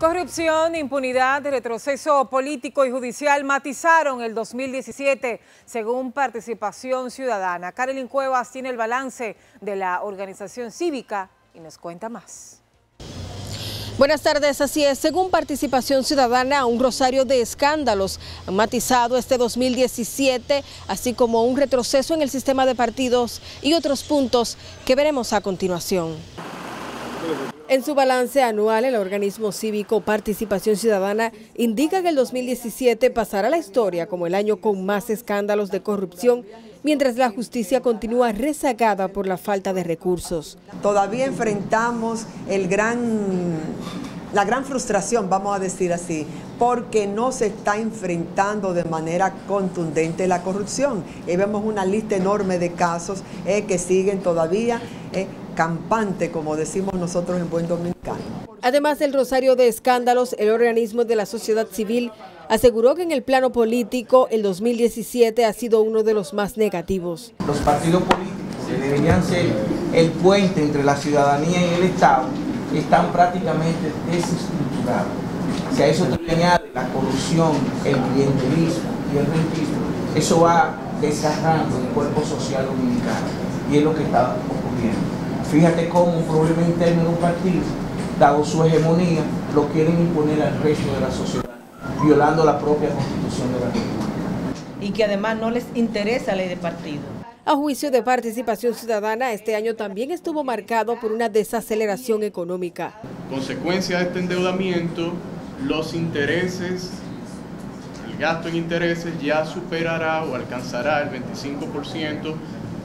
Corrupción, impunidad, retroceso político y judicial matizaron el 2017 según Participación Ciudadana. Carolyn Cuevas tiene el balance de la organización cívica y nos cuenta más. Buenas tardes, así es. Según Participación Ciudadana, un rosario de escándalos matizado este 2017, así como un retroceso en el sistema de partidos y otros puntos que veremos a continuación. En su balance anual, el organismo cívico Participación Ciudadana indica que el 2017 pasará a la historia como el año con más escándalos de corrupción, mientras la justicia continúa rezagada por la falta de recursos. Todavía enfrentamos la gran frustración, vamos a decir así, porque no se está enfrentando de manera contundente la corrupción. Y vemos una lista enorme de casos eh, que siguen todavía. Eh, campante, como decimos nosotros en buen dominicano. Además del rosario de escándalos, el organismo de la sociedad civil aseguró que en el plano político el 2017 ha sido uno de los más negativos. Los partidos políticos, que deberían ser el puente entre la ciudadanía y el Estado, están prácticamente desestructurados. Si a eso te añade la corrupción, el clientelismo y el rentismo, eso va desgarrando el cuerpo social dominicano y es lo que está ocurriendo. Fíjate cómo un problema interno de un partido, dado su hegemonía, lo quieren imponer al resto de la sociedad, violando la propia constitución de la República. Y que además no les interesa la ley de partido. A juicio de participación ciudadana, este año también estuvo marcado por una desaceleración económica. Consecuencia de este endeudamiento, los intereses, el gasto en intereses ya superará o alcanzará el 25%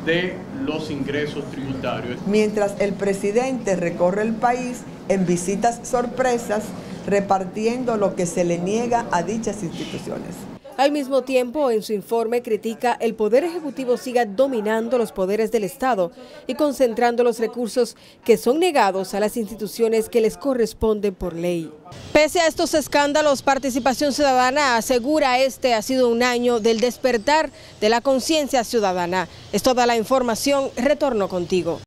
de los ingresos tributarios. Mientras el presidente recorre el país en visitas sorpresas, repartiendo lo que se le niega a dichas instituciones. Al mismo tiempo, en su informe critica el Poder Ejecutivo siga dominando los poderes del Estado y concentrando los recursos que son negados a las instituciones que les corresponden por ley. Pese a estos escándalos, Participación Ciudadana asegura este ha sido un año del despertar de la conciencia ciudadana. Es toda la información, retorno contigo.